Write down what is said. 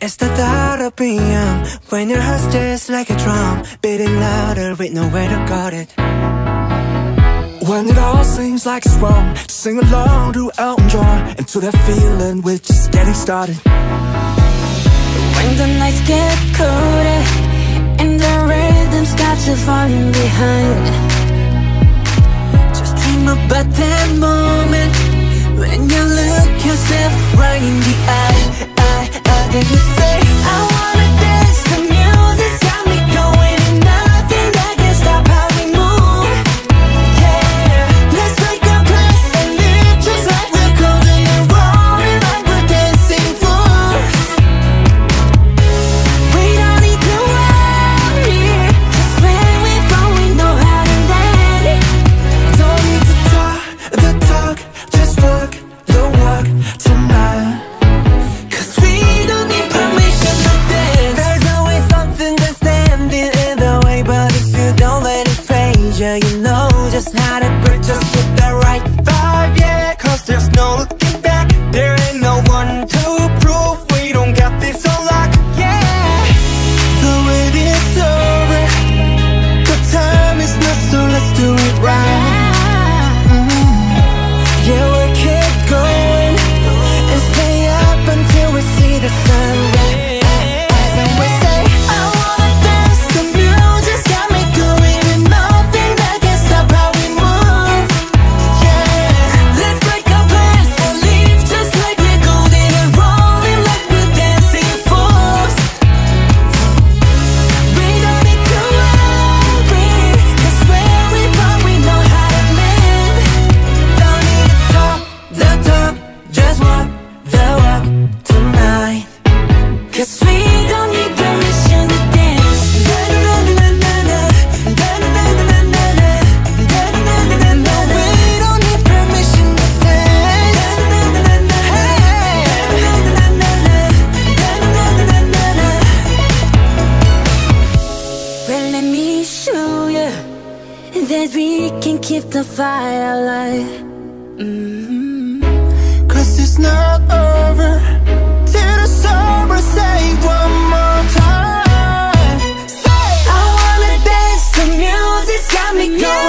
It's the thought of being when your heart's just like a drum, beating louder with nowhere to guard it. When it all seems like it's wrong, sing along to Elton John and to that feeling we're just getting started. When the nights get colder and the rhythm's got you falling behind, just dream about that moment when you look yourself right in the Yeah, you know just how me show you that we can keep the fire alive. Mm -hmm. Cause it's not over till the summer. Say one more time. Say I wanna dance. The music's got me going.